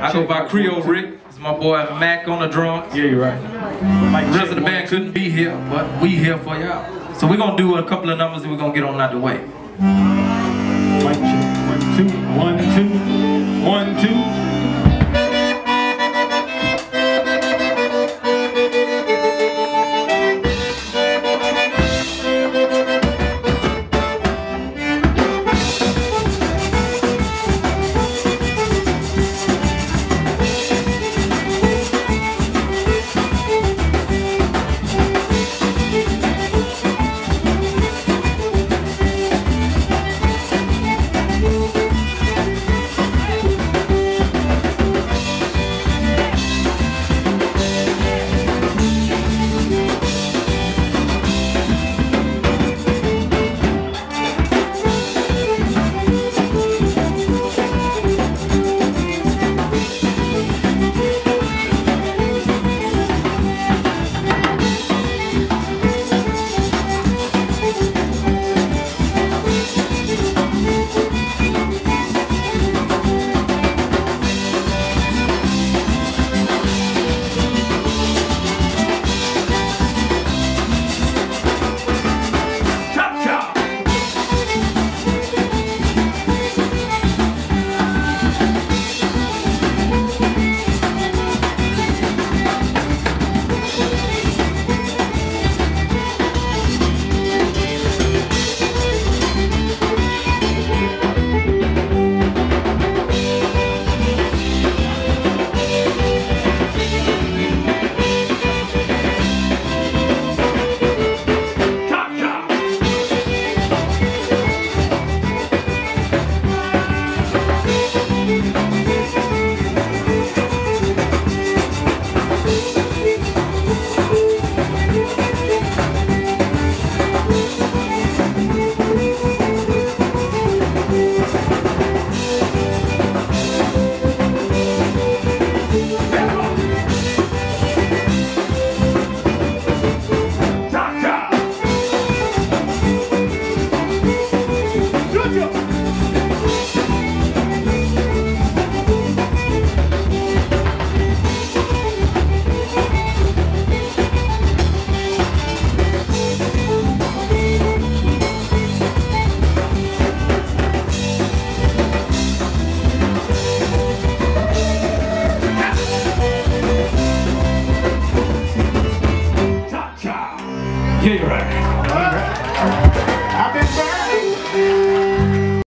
I go by Creole Rick. It's my boy Mac on the drums. Yeah, you're right. The rest of the band couldn't be here, but we here for y'all. So we're gonna do a couple of numbers and we're gonna get on out the way. Yeah, you're right.